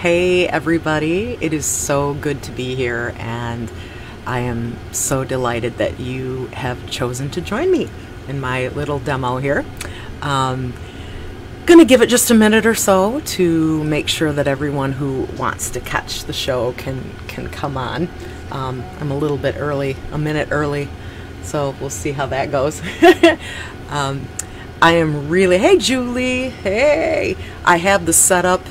Hey, everybody. It is so good to be here, and I am so delighted that you have chosen to join me in my little demo here. Um, gonna give it just a minute or so to make sure that everyone who wants to catch the show can can come on. Um, I'm a little bit early, a minute early, so we'll see how that goes. um, I am really, hey Julie, hey! I have the setup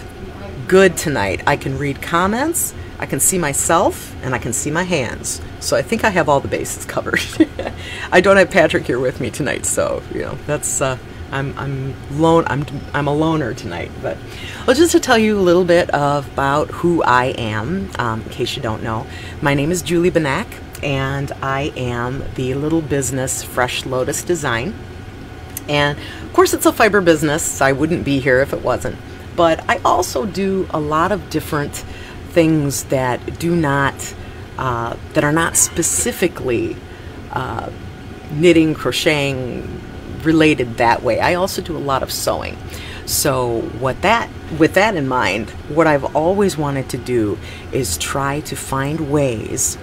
good tonight. I can read comments, I can see myself, and I can see my hands. So I think I have all the bases covered. I don't have Patrick here with me tonight, so you know that's uh, I'm I'm lone I'm I'm a loner tonight. But well, just to tell you a little bit about who I am, um, in case you don't know, my name is Julie Benak, and I am the little business Fresh Lotus Design. And of course, it's a fiber business. So I wouldn't be here if it wasn't. But I also do a lot of different things that do not, uh, that are not specifically uh, knitting, crocheting related that way. I also do a lot of sewing. So what that with that in mind, what I've always wanted to do is try to find ways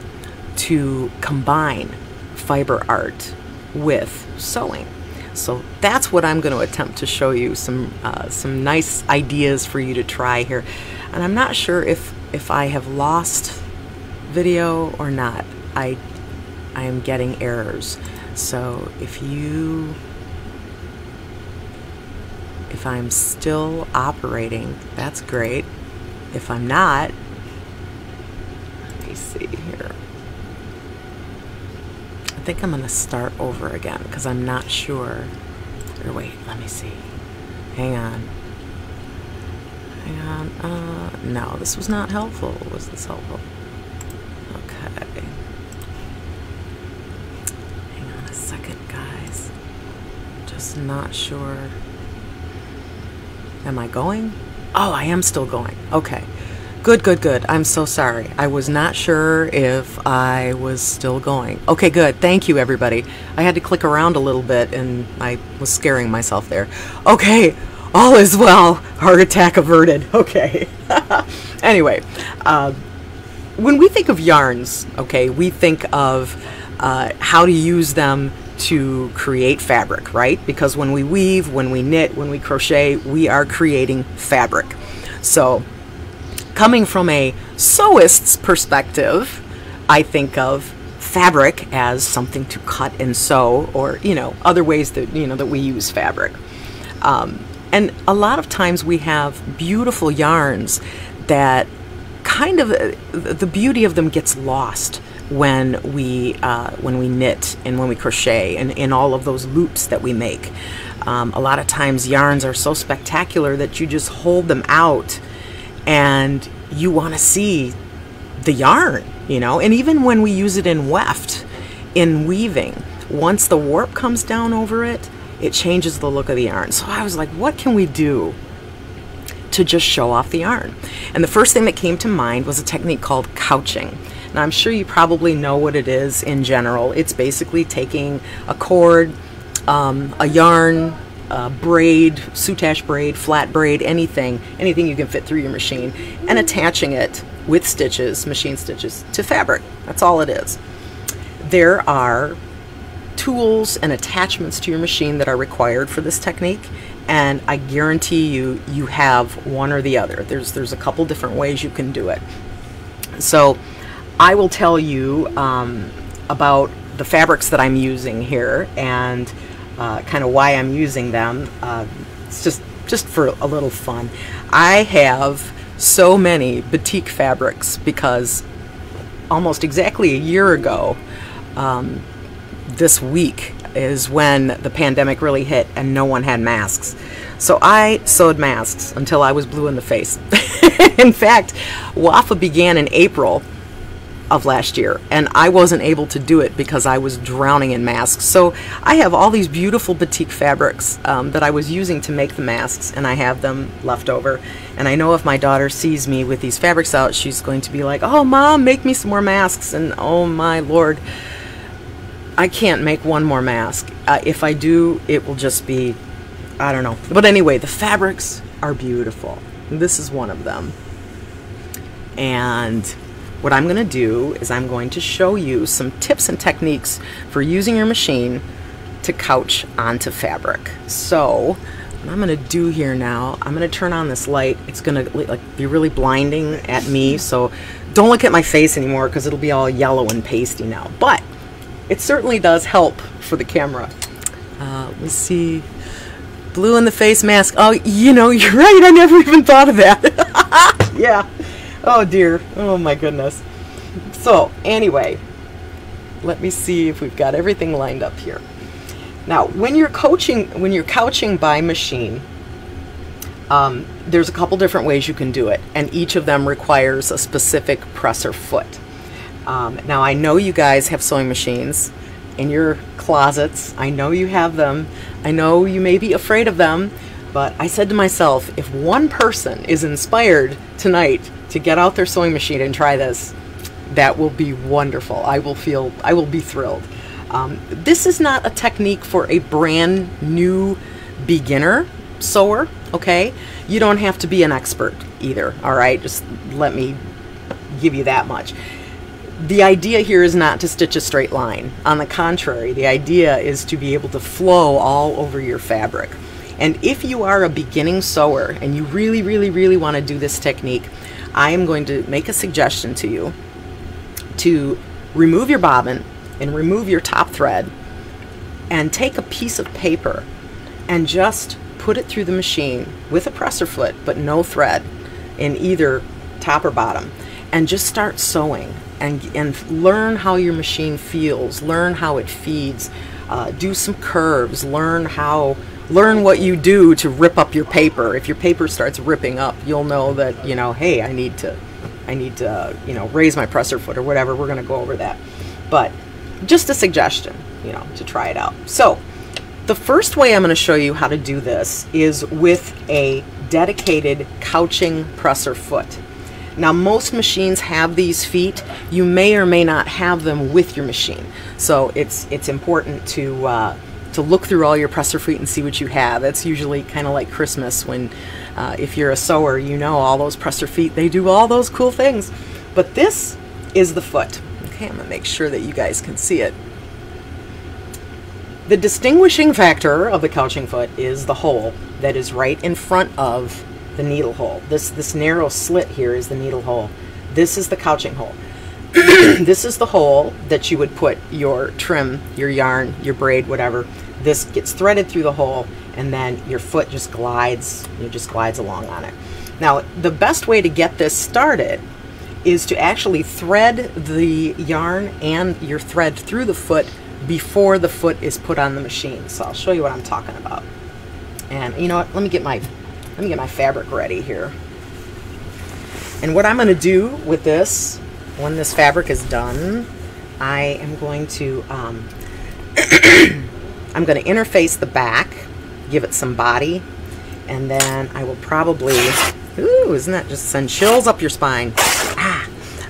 to combine fiber art with sewing. So that's what I'm going to attempt to show you some uh, some nice ideas for you to try here. And I'm not sure if if I have lost video or not. I I am getting errors. So if you if I'm still operating, that's great. If I'm not, let me see here. I think I'm to start over again because I'm not sure. Or wait, let me see. Hang on. Hang on. Uh, no, this was not helpful. Was this helpful? Okay. Hang on a second, guys. Just not sure. Am I going? Oh, I am still going. Okay. Good, good, good. I'm so sorry. I was not sure if I was still going. Okay, good. Thank you, everybody. I had to click around a little bit and I was scaring myself there. Okay, all is well. Heart attack averted. Okay. anyway, uh, when we think of yarns, okay, we think of uh, how to use them to create fabric, right? Because when we weave, when we knit, when we crochet, we are creating fabric. So, coming from a sewist's perspective, I think of fabric as something to cut and sew, or you know, other ways that you know that we use fabric. Um, and a lot of times we have beautiful yarns that kind of the beauty of them gets lost when we uh, when we knit and when we crochet and in all of those loops that we make. Um, a lot of times yarns are so spectacular that you just hold them out and you want to see the yarn, you know. And even when we use it in weft, in weaving, once the warp comes down over it, it changes the look of the yarn. So I was like, what can we do to just show off the yarn? And the first thing that came to mind was a technique called couching. Now, I'm sure you probably know what it is in general. It's basically taking a cord, um, a yarn, a braid, soutache braid, flat braid, anything, anything you can fit through your machine, and attaching it with stitches, machine stitches, to fabric. That's all it is. There are tools and attachments to your machine that are required for this technique and I guarantee you you have one or the other. There's there's a couple different ways you can do it. So I will tell you um, about the fabrics that I'm using here and uh, kind of why I'm using them. Uh, it's just just for a little fun. I have so many batik fabrics because almost exactly a year ago, um, this week is when the pandemic really hit and no one had masks. So I sewed masks until I was blue in the face. in fact, WAFA began in April of last year and I wasn't able to do it because I was drowning in masks. So I have all these beautiful batik fabrics um, that I was using to make the masks and I have them left over. And I know if my daughter sees me with these fabrics out, she's going to be like, oh mom, make me some more masks. And oh my lord, I can't make one more mask. Uh, if I do, it will just be, I don't know. But anyway, the fabrics are beautiful. This is one of them. And what I'm going to do is I'm going to show you some tips and techniques for using your machine to couch onto fabric. So what I'm going to do here now, I'm going to turn on this light. It's going to like be really blinding at me, so don't look at my face anymore because it'll be all yellow and pasty now. But it certainly does help for the camera. Uh, let me see. Blue in the face mask. Oh, you know, you're right. I never even thought of that. yeah. Oh dear. Oh my goodness. So, anyway, let me see if we've got everything lined up here. Now, when you're coaching, when you're couching by machine, um, there's a couple different ways you can do it, and each of them requires a specific presser foot. Um, now, I know you guys have sewing machines in your closets. I know you have them. I know you may be afraid of them, but I said to myself, if one person is inspired tonight to get out their sewing machine and try this, that will be wonderful. I will feel, I will be thrilled. Um, this is not a technique for a brand new beginner sewer, okay? You don't have to be an expert either, all right? Just let me give you that much. The idea here is not to stitch a straight line. On the contrary, the idea is to be able to flow all over your fabric. And if you are a beginning sewer and you really, really, really want to do this technique, I am going to make a suggestion to you to remove your bobbin and remove your top thread and take a piece of paper and just put it through the machine with a presser foot but no thread in either top or bottom. And just start sewing and, and learn how your machine feels learn how it feeds uh, do some curves learn how learn what you do to rip up your paper if your paper starts ripping up you'll know that you know hey I need to I need to you know raise my presser foot or whatever we're gonna go over that but just a suggestion you know to try it out so the first way I'm going to show you how to do this is with a dedicated couching presser foot. Now most machines have these feet. You may or may not have them with your machine. So it's it's important to uh, to look through all your presser feet and see what you have. That's usually kind of like Christmas when uh, if you're a sewer, you know all those presser feet, they do all those cool things. But this is the foot. Okay, I'm to make sure that you guys can see it. The distinguishing factor of the couching foot is the hole that is right in front of the needle hole. This, this narrow slit here is the needle hole. This is the couching hole. this is the hole that you would put your trim, your yarn, your braid, whatever. This gets threaded through the hole and then your foot just glides, you just glides along on it. Now, the best way to get this started is to actually thread the yarn and your thread through the foot before the foot is put on the machine. So I'll show you what I'm talking about. And you know what? Let me get my let me get my fabric ready here. And what I'm going to do with this, when this fabric is done, I am going to um, I'm going to interface the back, give it some body, and then I will probably ooh, isn't that just send chills up your spine? Ah.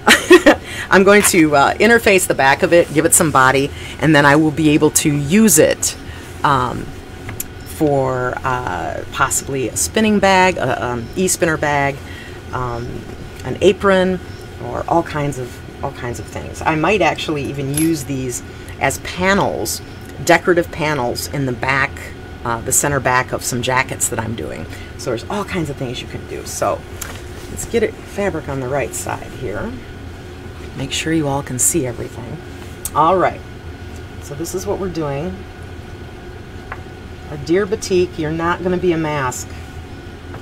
I'm going to uh, interface the back of it, give it some body, and then I will be able to use it um, for uh, possibly a spinning bag, a um, e-spinner bag, um, an apron, or all kinds of all kinds of things. I might actually even use these as panels, decorative panels in the back, uh, the center back of some jackets that I'm doing. So there's all kinds of things you can do. So let's get it fabric on the right side here. Make sure you all can see everything. All right, so this is what we're doing. A deer batik, you're not going to be a mask.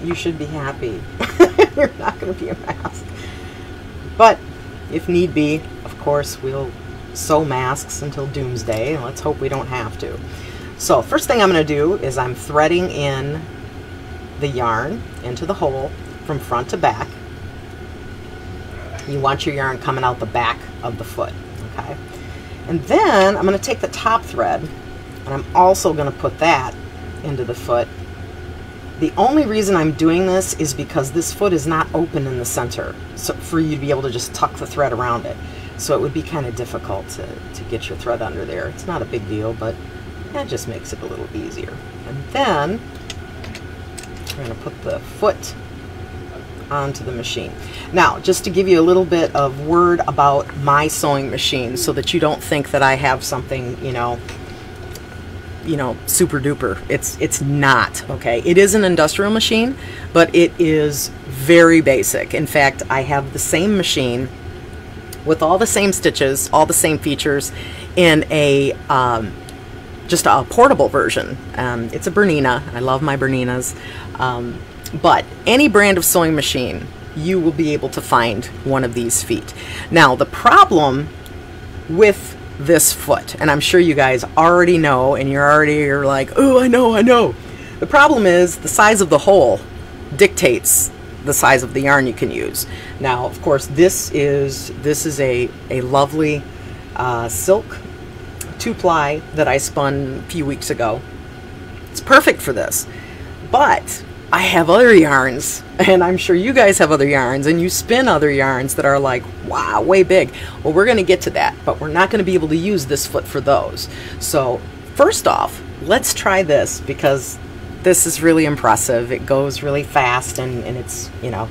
You should be happy. you're not going to be a mask. But if need be, of course, we'll sew masks until doomsday. Let's hope we don't have to. So first thing I'm going to do is I'm threading in the yarn into the hole from front to back. You want your yarn coming out the back of the foot, okay? And then I'm going to take the top thread and I'm also going to put that into the foot. The only reason I'm doing this is because this foot is not open in the center so for you to be able to just tuck the thread around it. So it would be kind of difficult to, to get your thread under there. It's not a big deal, but that just makes it a little easier. And then we're going to put the foot onto the machine. Now, just to give you a little bit of word about my sewing machine so that you don't think that I have something, you know, you know, super duper. It's it's not, okay? It is an industrial machine, but it is very basic. In fact, I have the same machine with all the same stitches, all the same features in a um, just a portable version. Um, it's a Bernina. I love my Berninas. Um, but any brand of sewing machine, you will be able to find one of these feet. Now, the problem with this foot, and I'm sure you guys already know, and you're already you're like, oh, I know, I know. The problem is the size of the hole dictates the size of the yarn you can use. Now, of course, this is this is a a lovely uh, silk two ply that I spun a few weeks ago. It's perfect for this, but I have other yarns, and I'm sure you guys have other yarns, and you spin other yarns that are like, wow, way big. Well, we're going to get to that, but we're not going to be able to use this foot for those. So, first off, let's try this because this is really impressive. It goes really fast, and, and it's, you know,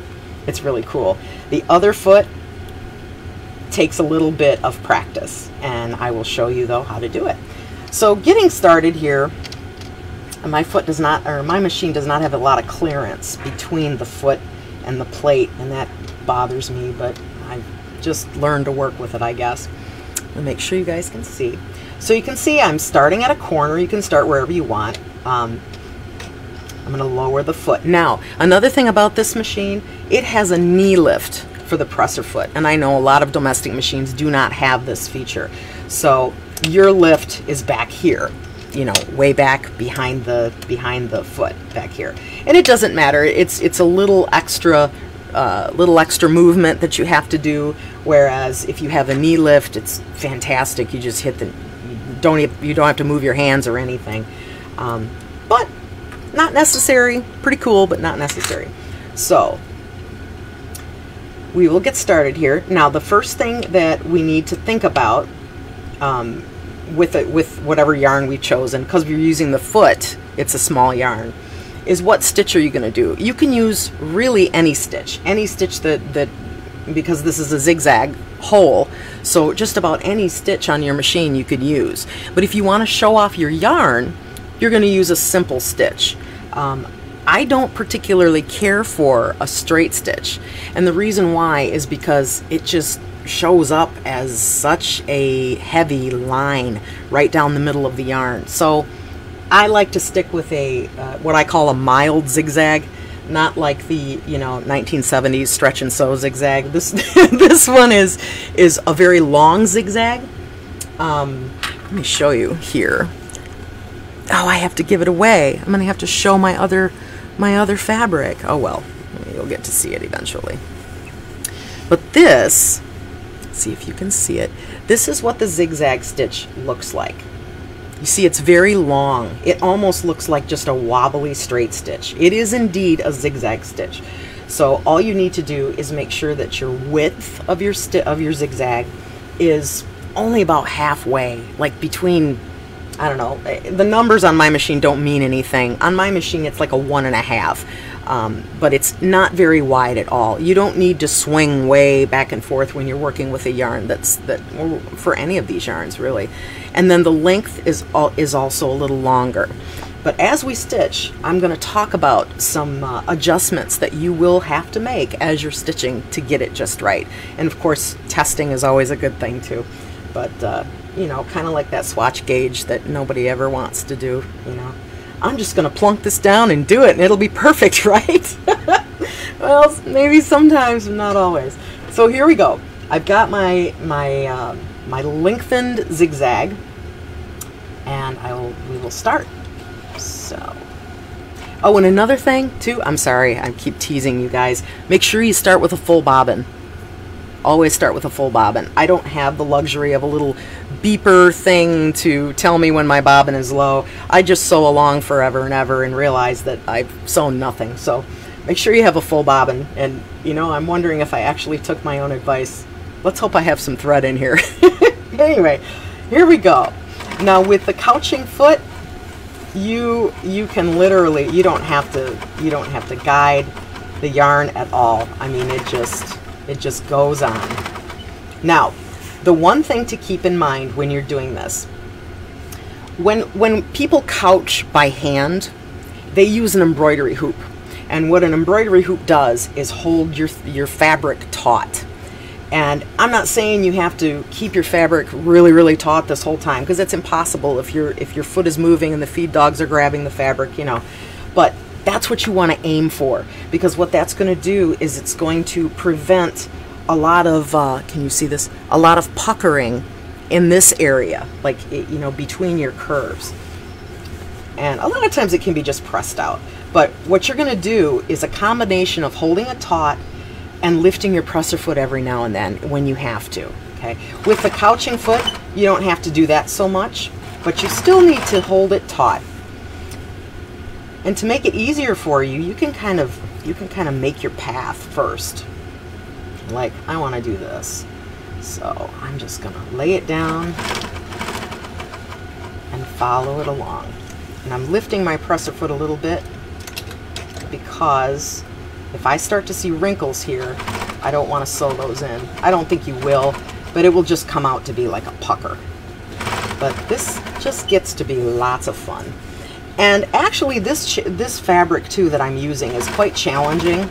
it's really cool. The other foot takes a little bit of practice, and I will show you, though, how to do it. So, getting started here, my foot does not, or my machine does not have a lot of clearance between the foot and the plate, and that bothers me, but I've just learned to work with it, I guess. And make sure you guys can see. So you can see I'm starting at a corner. You can start wherever you want. Um, I'm to lower the foot. Now, another thing about this machine, it has a knee lift for the presser foot. And I know a lot of domestic machines do not have this feature. So your lift is back here you know way back behind the behind the foot back here and it doesn't matter it's it's a little extra uh, little extra movement that you have to do whereas if you have a knee lift it's fantastic you just hit the you don't you don't have to move your hands or anything um, but not necessary pretty cool but not necessary. So we will get started here. Now the first thing that we need to think about um, with it with whatever yarn we've chosen because we're using the foot it's a small yarn is what stitch are you going to do? You can use really any stitch any stitch that that because this is a zigzag hole so just about any stitch on your machine you could use. But if you want to show off your yarn you're going to use a simple stitch um, I don't particularly care for a straight stitch and the reason why is because it just shows up as such a heavy line right down the middle of the yarn. So I like to stick with a uh, what I call a mild zigzag, not like the you know 1970s stretch and sew zigzag. This this one is is a very long zigzag. Um, let me show you here. Oh, I have to give it away. I'm gonna have to show my other my other fabric. Oh well, you'll get to see it eventually. But this see if you can see it. This is what the zigzag stitch looks like. You see it's very long. It almost looks like just a wobbly straight stitch. It is indeed a zigzag stitch. So all you need to do is make sure that your width of your of your zigzag is only about halfway, like between I don't know. Eh, the numbers on my machine don't mean anything. On my machine, it's like a one and a half um, but it's not very wide at all. You don't need to swing way back and forth when you're working with a yarn that's that for any of these yarns really. And then the length is all, is also a little longer. But as we stitch, I'm going to talk about some uh, adjustments that you will have to make as you're stitching to get it just right. And of course, testing is always a good thing too. But uh, you know, kind of like that swatch gauge that nobody ever wants to do, you know. I'm just going to plunk this down and do it and it'll be perfect, right? well, maybe sometimes, not always. So here we go. I've got my my uh, my lengthened zigzag, and I will we will start. So, oh, and another thing too. I'm sorry, I keep teasing you guys. Make sure you start with a full bobbin always start with a full bobbin. I don't have the luxury of a little beeper thing to tell me when my bobbin is low. I just sew along forever and ever and realize that I've sewn nothing. So make sure you have a full bobbin. And, you know, I'm wondering if I actually took my own advice. Let's hope I have some thread in here. anyway, here we go. Now with the couching foot, you you can literally you don't have to you don't have to guide the yarn at all. I mean, it just, it just goes on. Now, the one thing to keep in mind when you're doing this, when, when people couch by hand, they use an embroidery hoop. And what an embroidery hoop does is hold your, your fabric taut. And I'm not saying you have to keep your fabric really, really taut this whole time because it's impossible if your if your foot is moving and the feed dogs are grabbing the fabric, you know. But that's what you want to aim for because what that's going to do is it's going to prevent a lot of, uh, can you see this? A lot of puckering in this area, like, you know, between your curves. And a lot of times it can be just pressed out. But what you're going to do is a combination of holding it taut and lifting your presser foot every now and then when you have to. Okay. With the couching foot, you don't have to do that so much, but you still need to hold it taut. And to make it easier for you, you can kind of you can kind of make your path first. Like I want to do this. So I'm just going to lay it down and follow it along. And I'm lifting my presser foot a little bit because if I start to see wrinkles here, I don't want to sew those in. I don't think you will, but it will just come out to be like a pucker. But this just gets to be lots of fun. And actually this, this fabric too that I'm using is quite challenging.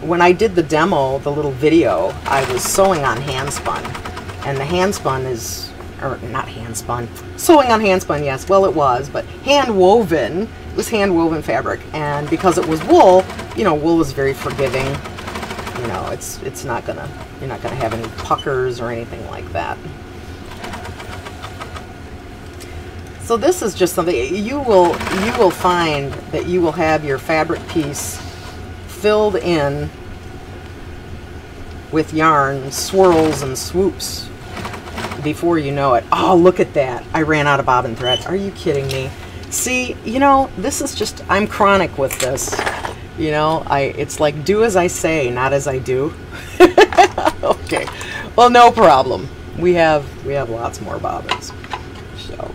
When I did the demo, the little video, I was sewing on handspun. And the handspun is, or not handspun, sewing on handspun, yes, well it was, but hand woven it was hand woven fabric, and because it was wool, you know, wool is very forgiving. You know, it's it's not gonna you're not gonna have any puckers or anything like that. So this is just something you will you will find that you will have your fabric piece filled in with yarn swirls and swoops before you know it. Oh, look at that. I ran out of bobbin thread. Are you kidding me? See, you know, this is just, I'm chronic with this. You know, I it's like do as I say, not as I do. okay. Well, no problem. We have we have lots more bobbins. So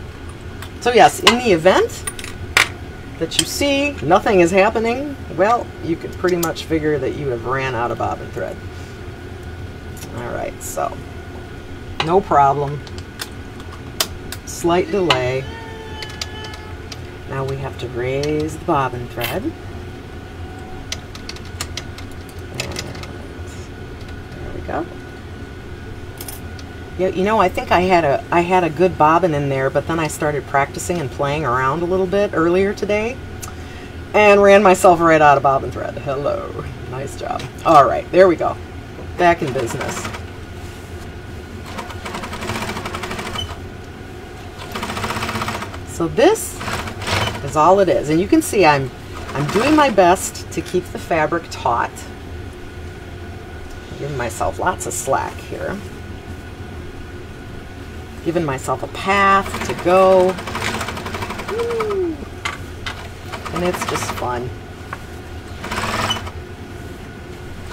So yes, in the event that you see nothing is happening, well, you could pretty much figure that you have ran out of bobbin thread. All right, so no problem. Slight delay. Now we have to raise the bobbin thread. And there we go. Yeah, you know, I think I had a I had a good bobbin in there, but then I started practicing and playing around a little bit earlier today and ran myself right out of bobbin thread. Hello. Nice job. All right, there we go. Back in business. So this is all it is. And you can see I'm, I'm doing my best to keep the fabric taut. giving myself lots of slack here. Giving myself a path to go. And it's just fun.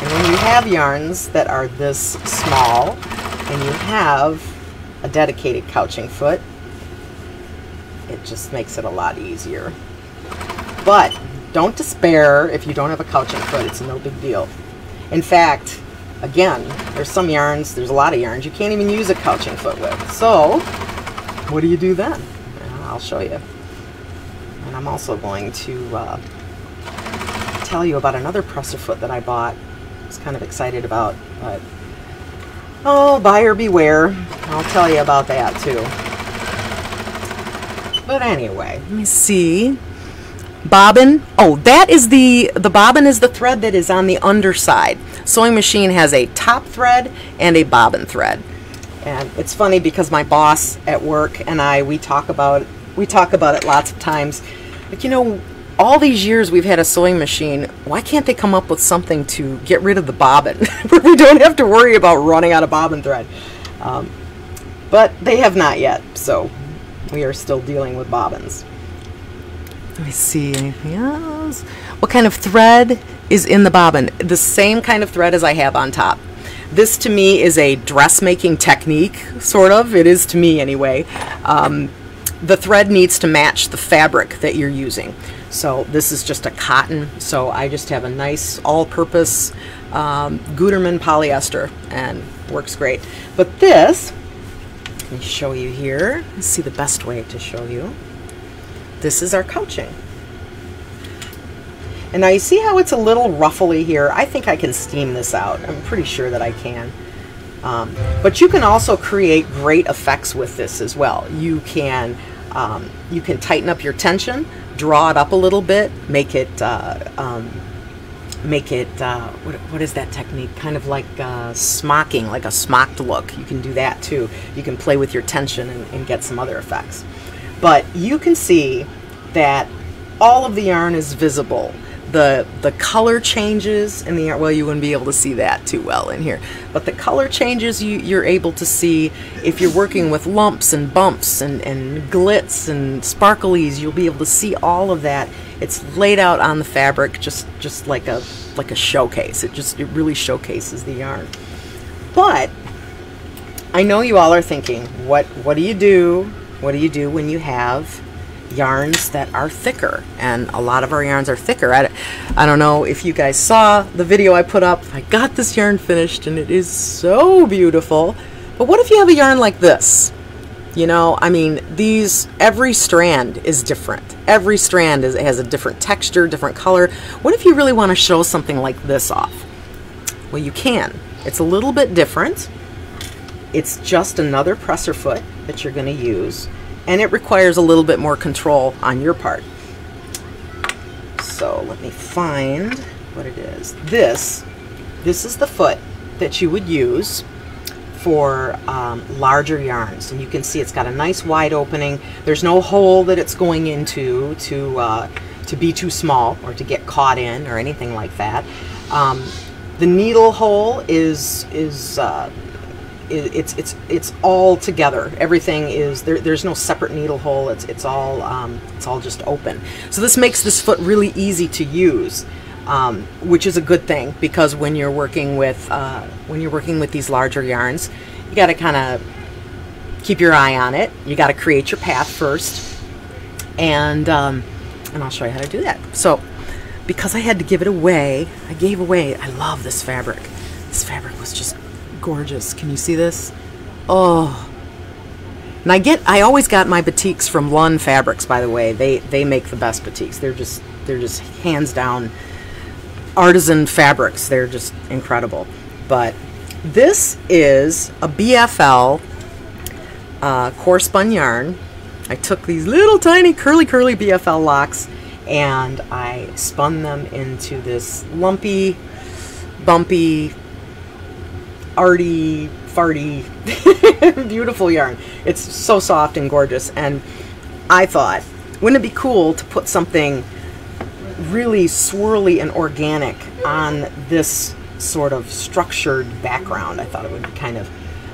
And when you have yarns that are this small and you have a dedicated couching foot, it just makes it a lot easier. But don't despair if you don't have a couching foot. It's no big deal. In fact, again, there's some yarns, there's a lot of yarns you can't even use a couching foot with. So, what do you do then? I'll show you. And I'm also going to uh, tell you about another presser foot that I bought. Was kind of excited about, but oh, buyer beware. I'll tell you about that too. But anyway, let me see. Bobbin. Oh, that is the, the bobbin is the thread that is on the underside. Sewing machine has a top thread and a bobbin thread. And it's funny because my boss at work and I, we talk about, we talk about it lots of times. Like, you know, all these years we've had a sewing machine, why can't they come up with something to get rid of the bobbin? where we don't have to worry about running out of bobbin thread. Um, but they have not yet, so we are still dealing with bobbins. Let me see, anything else? What kind of thread is in the bobbin? The same kind of thread as I have on top. This to me is a dressmaking technique, sort of. It is to me anyway. Um, the thread needs to match the fabric that you're using. So this is just a cotton, so I just have a nice all-purpose um, Gutermann polyester and works great. But this, let me show you here. Let's see the best way to show you. This is our couching. And now you see how it's a little ruffly here? I think I can steam this out. I'm pretty sure that I can. Um, but you can also create great effects with this as well. You can um, you can tighten up your tension, draw it up a little bit, make it uh, um, make it uh, what, what is that technique? Kind of like uh, smocking, like a smocked look. You can do that too. You can play with your tension and, and get some other effects. But you can see that all of the yarn is visible the the color changes in the well you wouldn't be able to see that too well in here but the color changes you you're able to see if you're working with lumps and bumps and and glitz and sparklies you'll be able to see all of that. It's laid out on the fabric just just like a like a showcase. It just it really showcases the yarn. But I know you all are thinking what what do you do? What do you do when you have yarns that are thicker and a lot of our yarns are thicker. I, I don't know if you guys saw the video I put up. I got this yarn finished and it is so beautiful. But what if you have a yarn like this? You know I mean these every strand is different. Every strand is, has a different texture different color. What if you really want to show something like this off? Well you can. It's a little bit different. It's just another presser foot that you're going to use and it requires a little bit more control on your part. So let me find what it is. This, this is the foot that you would use for um, larger yarns and you can see it's got a nice wide opening there's no hole that it's going into to uh, to be too small or to get caught in or anything like that um, the needle hole is is uh, it's it's it's all together. Everything is there. There's no separate needle hole. It's it's all um, it's all just open. So this makes this foot really easy to use, um, which is a good thing because when you're working with uh, when you're working with these larger yarns, you got to kind of keep your eye on it. You got to create your path first, and um, and I'll show you how to do that. So because I had to give it away, I gave away. I love this fabric. This fabric was just gorgeous. Can you see this? Oh. And I get, I always got my batiks from Lun Fabrics, by the way. They they make the best batiks. They're just they're just hands down artisan fabrics. They're just incredible. But this is a BFL uh, core spun yarn. I took these little tiny curly curly BFL locks and I spun them into this lumpy, bumpy arty, farty, beautiful yarn. It's so soft and gorgeous. And I thought, wouldn't it be cool to put something really swirly and organic on this sort of structured background? I thought it would be kind of,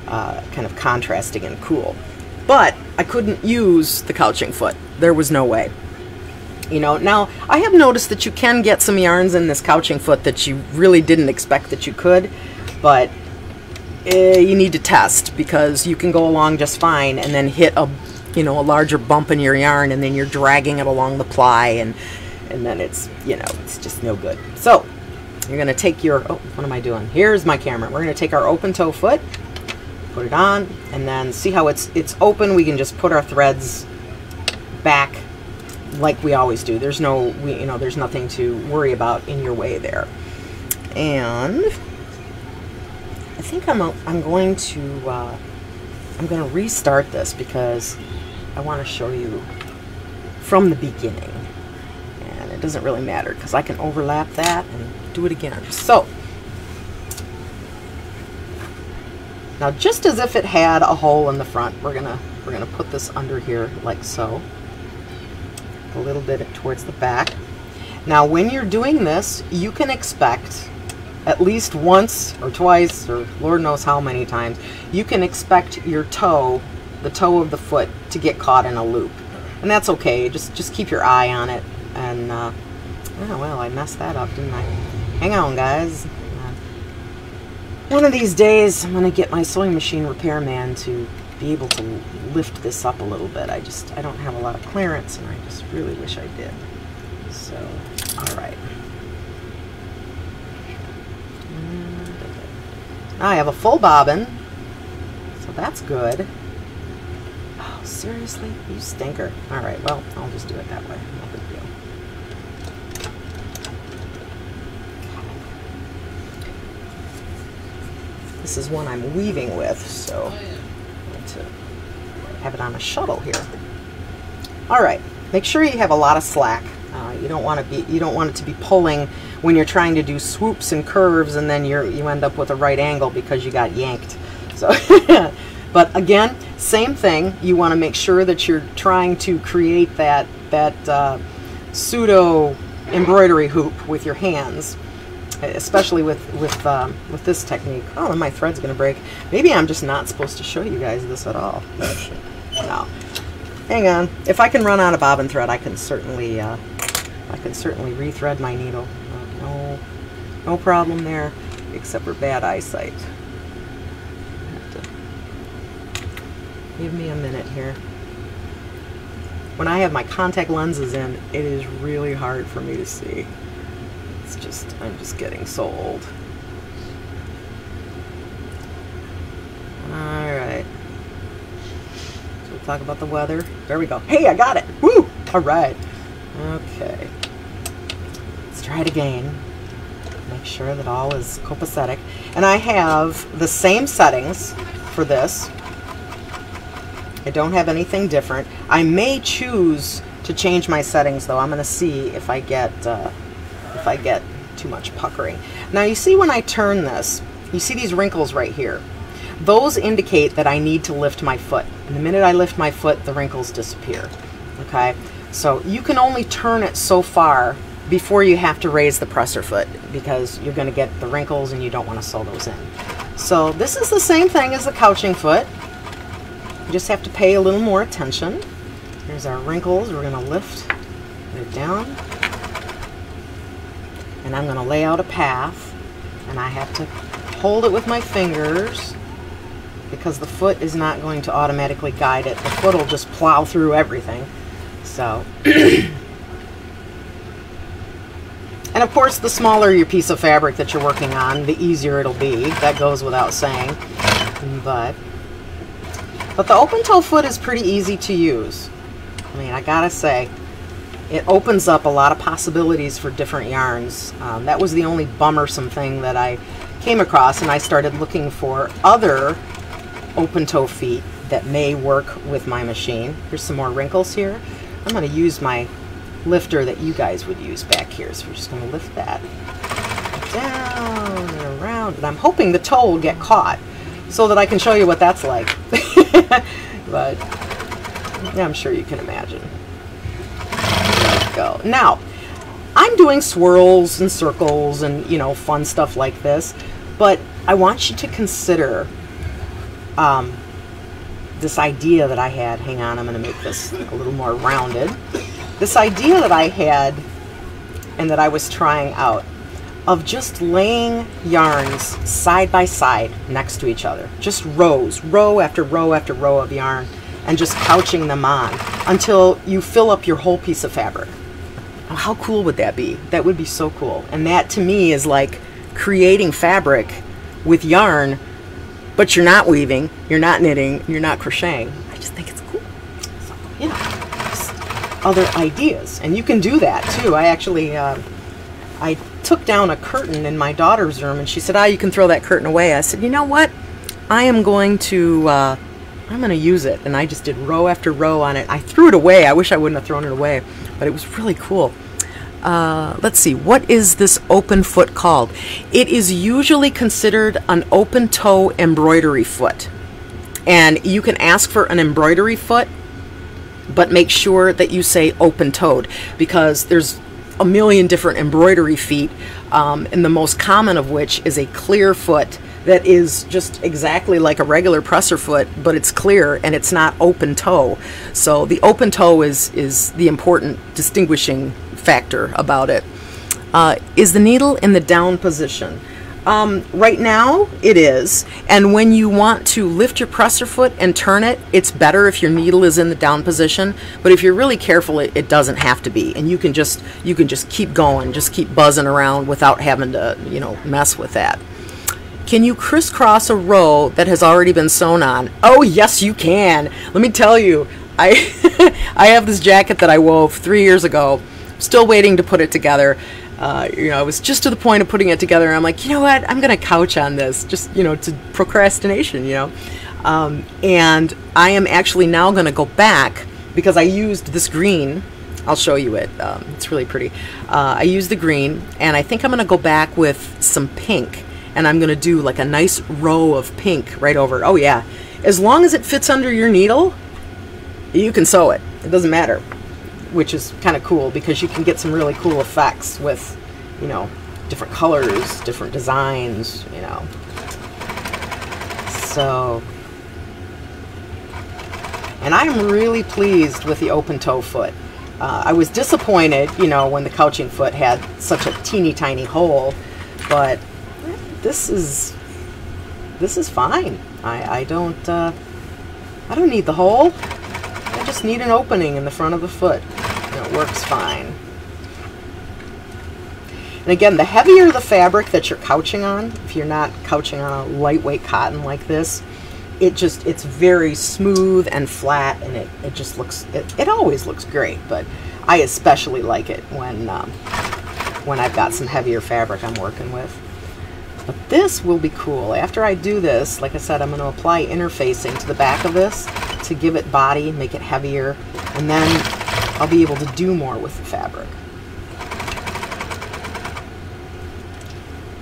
uh, kind of contrasting and cool. But I couldn't use the couching foot. There was no way. You know, now I have noticed that you can get some yarns in this couching foot that you really didn't expect that you could, but eh, you need to test because you can go along just fine and then hit a you know a larger bump in your yarn and then you're dragging it along the ply and and then it's you know it's just no good. So you're gonna take your oh what am I doing? Here's my camera. We're gonna take our open toe foot put it on and then see how it's it's open. We can just put our threads back like we always do. There's no we, you know there's nothing to worry about in your way there. And I think I'm, a, I'm going to, uh, I'm going to restart this because I want to show you from the beginning. And it doesn't really matter because I can overlap that and do it again. So, now just as if it had a hole in the front, we're gonna we're gonna put this under here like so. A little bit towards the back. Now when you're doing this, you can expect at least once or twice or Lord knows how many times, you can expect your toe, the toe of the foot, to get caught in a loop. And that's okay. Just just keep your eye on it. And, uh, oh, well, I messed that up, didn't I? Hang on, guys. One of these days, I'm going to get my sewing machine repairman to be able to lift this up a little bit. I just, I don't have a lot of clearance and I just really wish I did. So, all right. I have a full bobbin, so that's good. Oh, seriously? You stinker. All right, well, I'll just do it that way. No big deal. This is one I'm weaving with, so I need to have it on a shuttle here. All right, make sure you have a lot of slack. Uh, you don't want to be you don't want it to be pulling when you're trying to do swoops and curves, and then you're you end up with a right angle because you got yanked. So, but again, same thing. You want to make sure that you're trying to create that that uh, pseudo embroidery hoop with your hands especially with with um, with this technique. Oh, my thread's gonna break. Maybe I'm just not supposed to show you guys this at all. no. Hang on. If I can run out of bobbin thread, I can certainly uh, I can certainly rethread my needle. No, no problem there, except for bad eyesight. Give me a minute here. When I have my contact lenses in, it is really hard for me to see. It's just, I'm just getting so old. Alright. So we'll talk about the weather. There we go. Hey, I got it! Woo! Alright. Okay. Try it again. Make sure that all is copacetic. And I have the same settings for this. I don't have anything different. I may choose to change my settings though. I'm going to see if I get uh, if I get too much puckering. Now you see when I turn this, you see these wrinkles right here. Those indicate that I need to lift my foot. And the minute I lift my foot, the wrinkles disappear. Okay, so you can only turn it so far before you have to raise the presser foot because you're going to get the wrinkles and you don't want to sew those in. So this is the same thing as the couching foot. You just have to pay a little more attention. Here's our wrinkles. We're going to lift it down and I'm going to lay out a path and I have to hold it with my fingers because the foot is not going to automatically guide it. The foot will just plow through everything. So, and of course the smaller your piece of fabric that you're working on, the easier it'll be. That goes without saying. But, but the open toe foot is pretty easy to use. I mean, I gotta say, it opens up a lot of possibilities for different yarns. Um, that was the only bummersome thing that I came across and I started looking for other open toe feet that may work with my machine. Here's some more wrinkles here. I'm going to use my lifter that you guys would use back here. So we're just going to lift that down and around. And I'm hoping the toe will get caught so that I can show you what that's like. but yeah, I'm sure you can imagine go. Now, I'm doing swirls and circles and, you know, fun stuff like this, but I want you to consider um, this idea that I had. Hang on, I'm going to make this a little more rounded. This idea that I had and that I was trying out of just laying yarns side by side next to each other. Just rows, row after row after row of yarn, and just couching them on until you fill up your whole piece of fabric. How cool would that be? That would be so cool. And that to me is like creating fabric with yarn, but you're not weaving, you're not knitting, you're not crocheting. I just think it's cool. So, you know, other ideas. And you can do that too. I actually, uh, I took down a curtain in my daughter's room and she said, ah, you can throw that curtain away. I said, you know what? I am going to, uh, I'm going to use it. And I just did row after row on it. I threw it away. I wish I wouldn't have thrown it away, but it was really cool uh, let's see, what is this open foot called? It is usually considered an open toe embroidery foot. And you can ask for an embroidery foot, but make sure that you say open toed because there's a million different embroidery feet, um, and the most common of which is a clear foot that is just exactly like a regular presser foot, but it's clear and it's not open toe. So the open toe is, is the important distinguishing factor about it. Uh, is the needle in the down position? Um, right now, it is. And when you want to lift your presser foot and turn it, it's better if your needle is in the down position. But if you're really careful, it, it doesn't have to be. And you can just you can just keep going, just keep buzzing around without having to you know mess with that. Can you crisscross a row that has already been sewn on? Oh yes, you can. Let me tell you, I I have this jacket that I wove three years ago. Still waiting to put it together. Uh, you know, I was just to the point of putting it together, I'm like, you know what? I'm gonna couch on this, just you know, to procrastination, you know. Um, and I am actually now gonna go back because I used this green. I'll show you it. Um, it's really pretty. Uh, I used the green, and I think I'm gonna go back with some pink and I'm going to do like a nice row of pink right over. Oh yeah, as long as it fits under your needle, you can sew it. It doesn't matter, which is kind of cool because you can get some really cool effects with, you know, different colors, different designs, you know. So, and I'm really pleased with the open toe foot. Uh, I was disappointed, you know, when the couching foot had such a teeny tiny hole, but this is this is fine. I, I don't uh, I don't need the hole. I just need an opening in the front of the foot. It works fine. And again, the heavier the fabric that you're couching on, if you're not couching on a lightweight cotton like this, it just it's very smooth and flat and it, it just looks it, it always looks great but I especially like it when um, when I've got some heavier fabric I'm working with but this will be cool. After I do this, like I said, I'm going to apply interfacing to the back of this to give it body, make it heavier, and then I'll be able to do more with the fabric.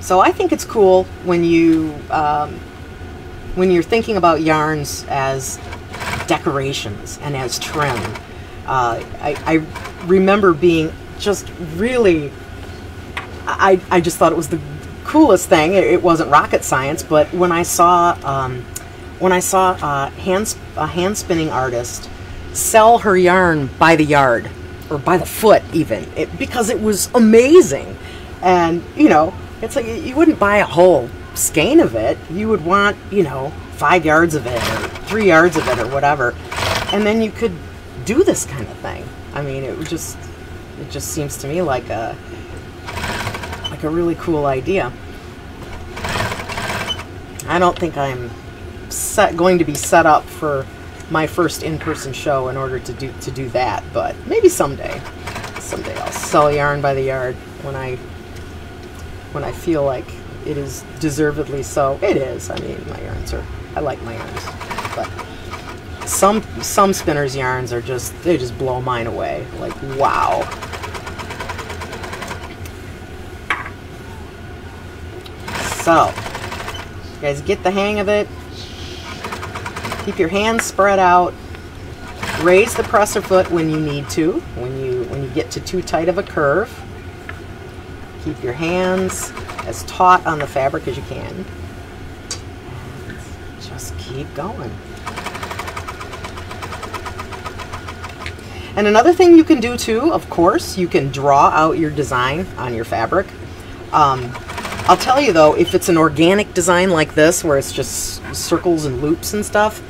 So I think it's cool when you um, when you're thinking about yarns as decorations and as trim. Uh, I, I remember being just really I, I just thought it was the coolest thing. It, it, wasn't rocket science, but when I saw um, when I saw a hand a hand spinning artist sell her yarn by the yard or by the foot even it, because it was amazing. And you know it's like you wouldn't buy a whole skein of it. You would want you know five yards of it or three yards of it or whatever. And then you could do this kind of thing. I mean it just it just seems to me like a like a really cool idea. I don't think I'm set, going to be set up for my first in-person show in order to do to do that, but maybe someday. Someday I'll sell yarn by the yard when I when I feel like it is deservedly so. It is. I mean, my yarns are. I like my yarns, but some some spinners' yarns are just they just blow mine away. Like wow. So, you guys get the hang of it. Keep your hands spread out. Raise the presser foot when you need to, when you when you get to too tight of a curve. Keep your hands as taut on the fabric as you can. And just keep going. And another thing you can do too, of course, you can draw out your design on your fabric. Um, I'll tell you though, if it's an organic design like this, where it's just circles and loops and stuff,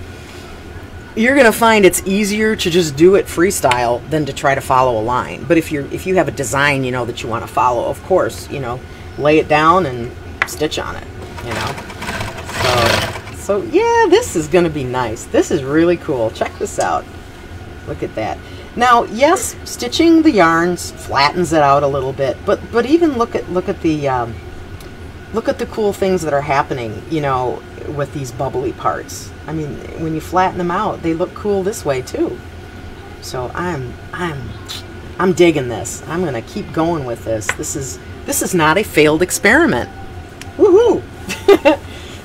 you're gonna find it's easier to just do it freestyle than to try to follow a line. But if you're if you have a design, you know that you want to follow, of course, you know, lay it down and stitch on it. You know, so so yeah, this is gonna be nice. This is really cool. Check this out. Look at that. Now, yes, stitching the yarns flattens it out a little bit, but but even look at look at the um, look at the cool things that are happening, you know, with these bubbly parts. I mean, when you flatten them out, they look cool this way too. So I'm I'm I'm digging this. I'm gonna keep going with this. This is this is not a failed experiment. Woohoo!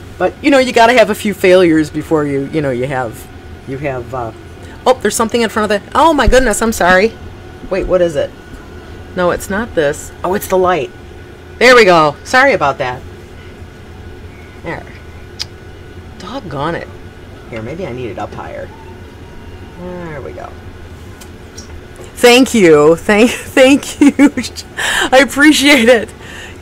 but you know, you got to have a few failures before you you know you have you have. Uh, oh, there's something in front of the. Oh my goodness! I'm sorry. Wait, what is it? No, it's not this. Oh, it's the light. There we go. Sorry about that. There. Doggone it. Here, maybe I need it up higher. There we go. Thank you. Thank thank you. I appreciate it.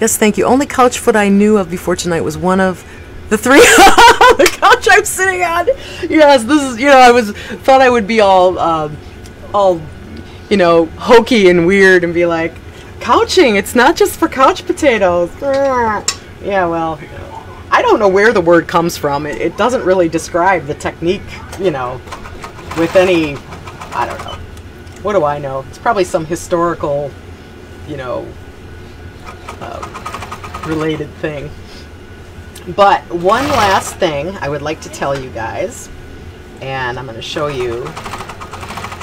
Yes, thank you. Only couch foot I knew of before tonight was one of the three. the couch I'm sitting on. Yes, this is. You know, I was thought I would be all, um, all, you know, hokey and weird and be like, couching. It's not just for couch potatoes. Yeah, well, I don't know where the word comes from. It, it doesn't really describe the technique. You know, with any, I don't know. What do I know? It's probably some historical, you know, uh, related thing. But one last thing I would like to tell you guys, and I'm going to show you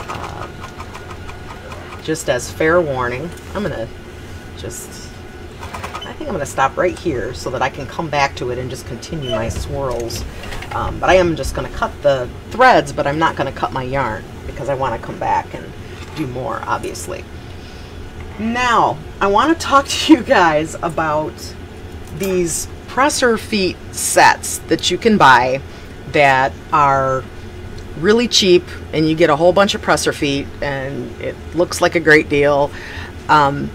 uh, just as fair warning. I'm going to just, think I'm going to stop right here so that I can come back to it and just continue my swirls. Um, but I am just going to cut the threads, but I'm not going to cut my yarn because I want to come back and do more, obviously. Now, I want to talk to you guys about these presser feet sets that you can buy that are really cheap and you get a whole bunch of presser feet and it looks like a great deal. Um,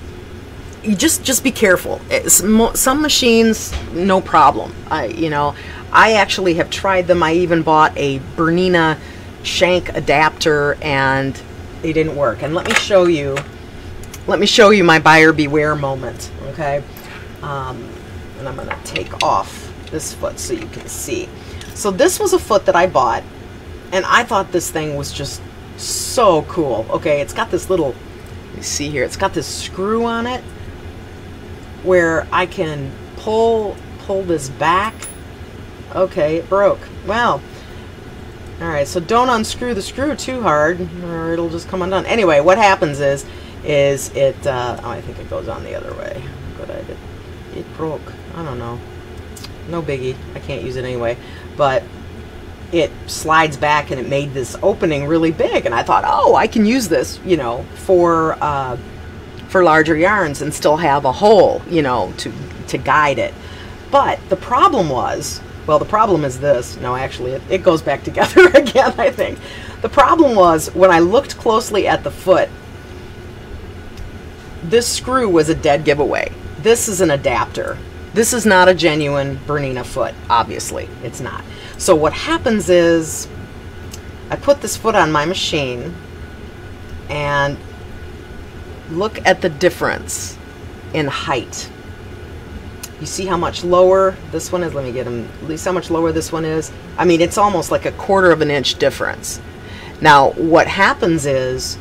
you just just be careful. Some machines, no problem. I you know, I actually have tried them. I even bought a Bernina shank adapter and it didn't work. And let me show you. Let me show you my buyer beware moment. Okay. Um, and I'm to take off this foot so you can see. So this was a foot that I bought and I thought this thing was just so cool. Okay, it's got this little, you see here, it's got this screw on it where I can pull pull this back. Okay, it broke. Well, all right, so don't unscrew the screw too hard or it'll just come undone. Anyway, what happens is, is it, uh, oh, I think it goes on the other way. But I did, it broke. I don't know. No biggie. I can't use it anyway. But it slides back and it made this opening really big. And I thought, oh, I can use this, you know, for uh, for larger yarns and still have a hole, you know, to to guide it. But the problem was, well, the problem is this. No, actually, it, it goes back together again, I think. The problem was when I looked closely at the foot, this screw was a dead giveaway. This is an adapter. This is not a genuine Bernina foot, obviously. It's not. So what happens is I put this foot on my machine and look at the difference in height. You see how much lower this one is? Let me get them, at least how much lower this one is. I mean, it's almost like a quarter of an inch difference. Now, what happens is,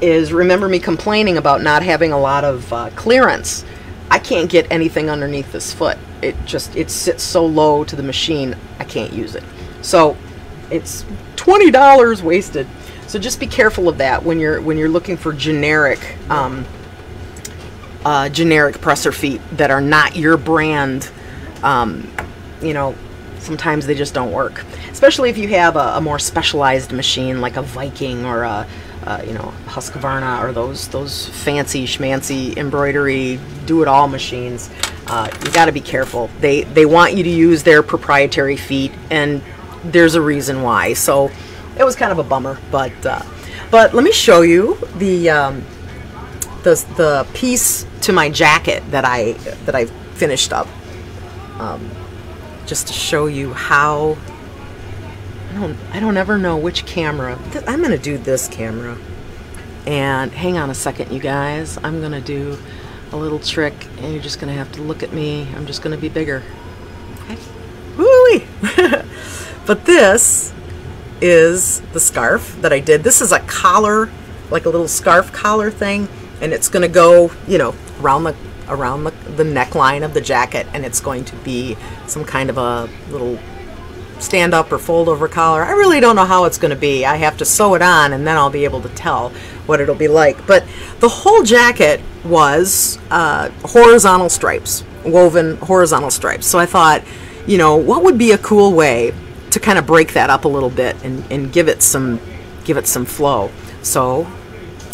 is remember me complaining about not having a lot of uh, clearance. I can't get anything underneath this foot. It just it sits so low to the machine, I can't use it. So it's twenty dollars wasted. So just be careful of that when you're when you're looking for generic um, uh, generic presser feet that are not your brand. Um, you know, sometimes they just don't work. Especially if you have a, a more specialized machine like a Viking or a uh, you know, Husqvarna or those those fancy schmancy embroidery do-it-all machines. Uh, you got to be careful. They they want you to use their proprietary feet, and there's a reason why. So it was kind of a bummer, but uh, but let me show you the um, the the piece to my jacket that I that I finished up. Um, just to show you how I don't I don't ever know which camera. I'm to do this camera. And hang on a second, you guys. I'm to do a little trick and you're just to have to look at me. I'm just to be bigger. Okay? Woo! but this is the scarf that I did. This is a collar, like a little scarf collar thing, and it's going to go, you know, around the around the, the neckline of the jacket and it's going to be some kind of a little stand up or fold over collar. I really don't know how it's going to be. I have to sew it on and then I'll be able to tell what it'll be like. But the whole jacket was uh, horizontal stripes, woven horizontal stripes. So I thought, you know, what would be a cool way to kind of break that up a little bit and, and give it some give it some flow. So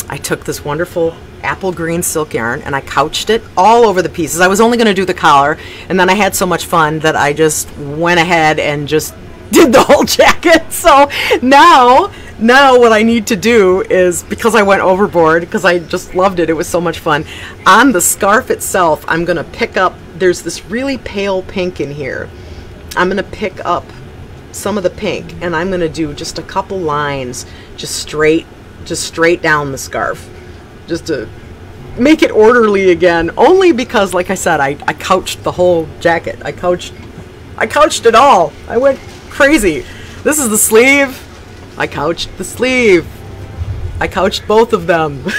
I took this wonderful apple green silk yarn and I couched it all over the pieces. I was only going to do the collar and then I had so much fun that I just went ahead and just did the whole jacket. So now now what I need to do is because I went overboard because I just loved it. It was so much fun. On the scarf itself, I'm going to pick up there's this really pale pink in here. I'm going to pick up some of the pink and I'm going to do just a couple lines just straight just straight down the scarf. Just to make it orderly again only because like I said I, I couched the whole jacket. I couched I couched it all. I went crazy. This is the sleeve. I couched the sleeve. I couched both of them.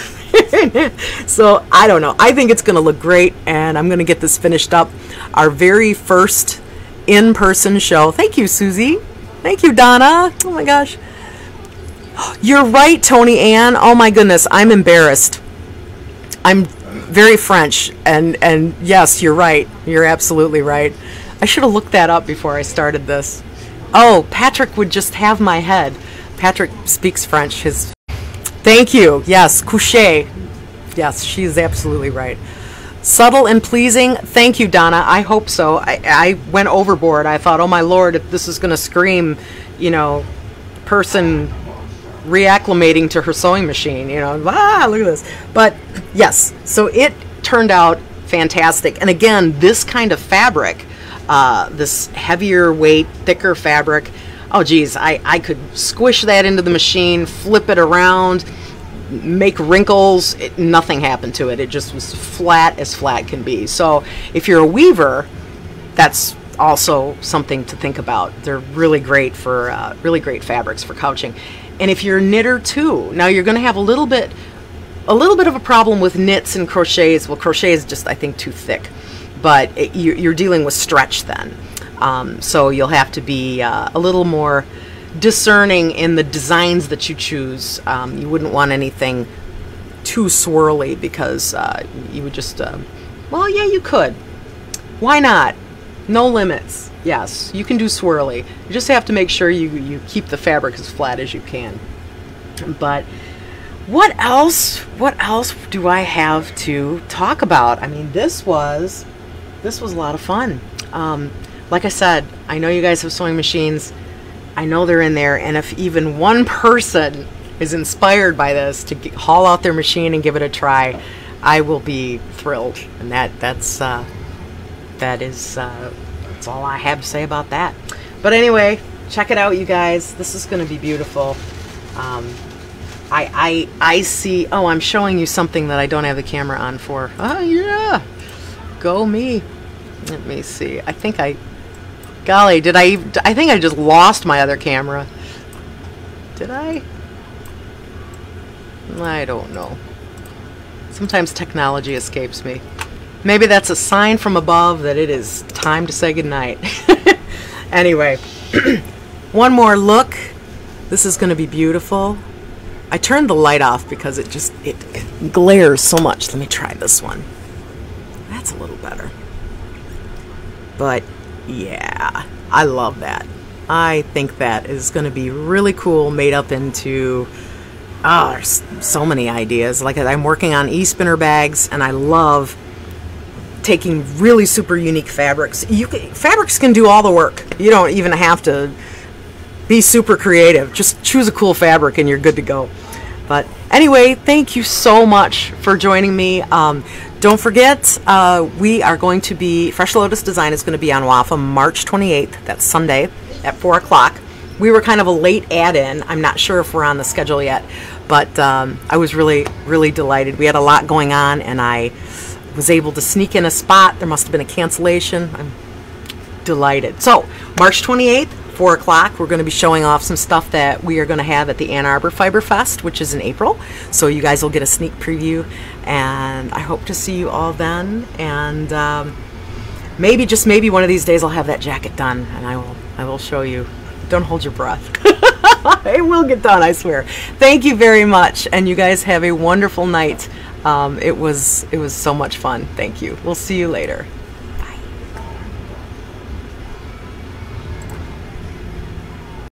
So I don't know. I think it's gonna look great and I'm gonna get this finished up. Our very first in-person show. Thank you Susie thank you Donna oh my gosh you're right Tony Ann oh my goodness I'm embarrassed I'm very French, and and yes, you're right. You're absolutely right. I should have looked that up before I started this. Oh, Patrick would just have my head. Patrick speaks French. His thank you. Yes, coucher. Yes, she's absolutely right. Subtle and pleasing. Thank you, Donna. I hope so. I, I went overboard. I thought, oh my lord, if this is going to scream, you know, person reacclimating to her sewing machine, you know, ah, look at this. But yes, so it turned out fantastic. And again, this kind of fabric, uh, this heavier weight, thicker fabric, oh geez, I, I could squish that into the machine, flip it around, make wrinkles. It, nothing happened to it. It just was flat as flat can be. So if you're a weaver, that's also something to think about. They're really great for uh, really great fabrics for couching. And if you're a knitter too, now you're going to have a little bit a little bit of a problem with knits and crochets. Well, crochet is just I think too thick, but it, you're dealing with stretch then. Um, so you'll have to be uh, a little more discerning in the designs that you choose. Um, you wouldn't want anything too swirly because uh, you would just, uh, well, yeah, you could. Why not? No limits. Yes, you can do swirly. You just have to make sure you, you keep the fabric as flat as you can. But what else? What else do I have to talk about? I mean, this was this was a lot of fun. Um, like I said, I know you guys have sewing machines. I know they're in there, and if even one person is inspired by this to get, haul out their machine and give it a try, I will be thrilled. And that that's uh, that is uh, that's all I have to say about that. But anyway, check it out, you guys. This is going to be beautiful. Um, I, I, I see. Oh, I'm showing you something that I don't have the camera on for. Oh, yeah. Go me. Let me see. I think I. Golly, did I. I think I just lost my other camera. Did I? I don't know. Sometimes technology escapes me. Maybe that's a sign from above that it is time to say goodnight. anyway, one more look. This is going to be beautiful. I turned the light off because it just it, glares so much. Let me try this one. That's a little better. But yeah, I love that. I think that is going to be really cool made up into oh, there's so many ideas. Like I'm working on e-spinner bags and I love taking really super unique fabrics. You can, fabrics can do all the work. You don't even have to be super creative. Just choose a cool fabric and you're good to go. But anyway, thank you so much for joining me. Um, don't forget, uh, we are going to be, Fresh Lotus Design is going to be on WAFA March 28th. That's Sunday at 4 o'clock. We were kind of a late add-in. I'm not sure if we're on the schedule yet, but um, I was really, really delighted. We had a lot going on, and I was able to sneak in a spot. There must have been a cancellation. I'm delighted. So, March 28th, 4 o'clock, we're going to be showing off some stuff that we are going to have at the Ann Arbor Fiber Fest, which is in April. So, you guys will get a sneak preview, and I hope to see you all then. And um, maybe, just maybe, one of these days I'll have that jacket done, and I will, I will show you. Don't hold your breath. it will get done, I swear. Thank you very much, and you guys have a wonderful night. Um, it was it was so much fun. Thank you. We'll see you later.